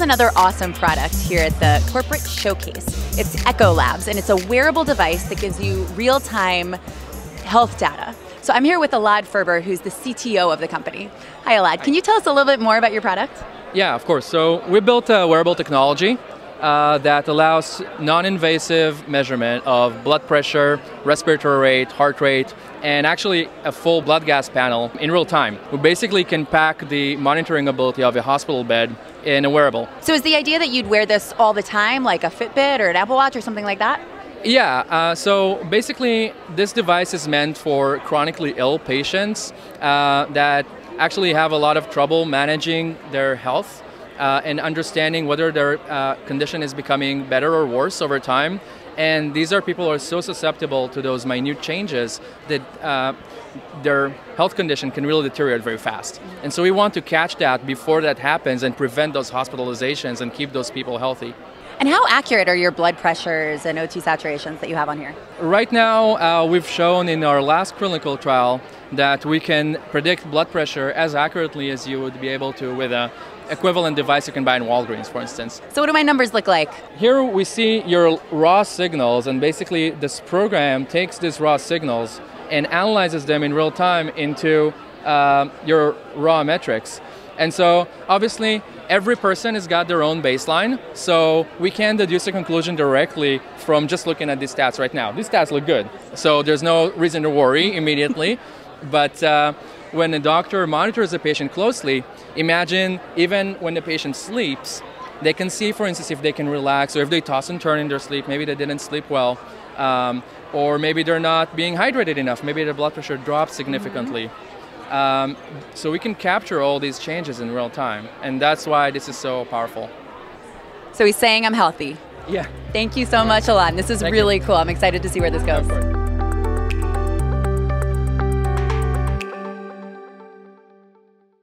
another awesome product here at the corporate showcase. It's Echo Labs, and it's a wearable device that gives you real time health data. So I'm here with Elad Ferber, who's the CTO of the company. Hi, Elad. Can you tell us a little bit more about your product? Yeah, of course. So we built a wearable technology uh, that allows non-invasive measurement of blood pressure, respiratory rate, heart rate, and actually a full blood gas panel in real time. We basically can pack the monitoring ability of a hospital bed in a wearable. So is the idea that you'd wear this all the time, like a Fitbit or an Apple Watch or something like that? Yeah, uh, so basically, this device is meant for chronically ill patients uh, that actually have a lot of trouble managing their health uh, and understanding whether their uh, condition is becoming better or worse over time. And these are people who are so susceptible to those minute changes that uh, their health condition can really deteriorate very fast. And so we want to catch that before that happens and prevent those hospitalizations and keep those people healthy. And how accurate are your blood pressures and O2 saturations that you have on here? Right now, uh, we've shown in our last clinical trial that we can predict blood pressure as accurately as you would be able to with a equivalent device you can buy in Walgreens, for instance. So what do my numbers look like? Here we see your raw signals, and basically this program takes these raw signals and analyzes them in real time into uh, your raw metrics. And so obviously every person has got their own baseline, so we can deduce a conclusion directly from just looking at these stats right now. These stats look good, so there's no reason to worry immediately. but uh, when a doctor monitors a patient closely, imagine even when the patient sleeps, they can see, for instance, if they can relax or if they toss and turn in their sleep, maybe they didn't sleep well, um, or maybe they're not being hydrated enough, maybe their blood pressure drops significantly. Mm-hmm. Um, so we can capture all these changes in real time, and that's why this is so powerful. So he's saying I'm healthy. Yeah. Thank you so much, Elad. This is Thank really you. cool. I'm excited to see where this goes.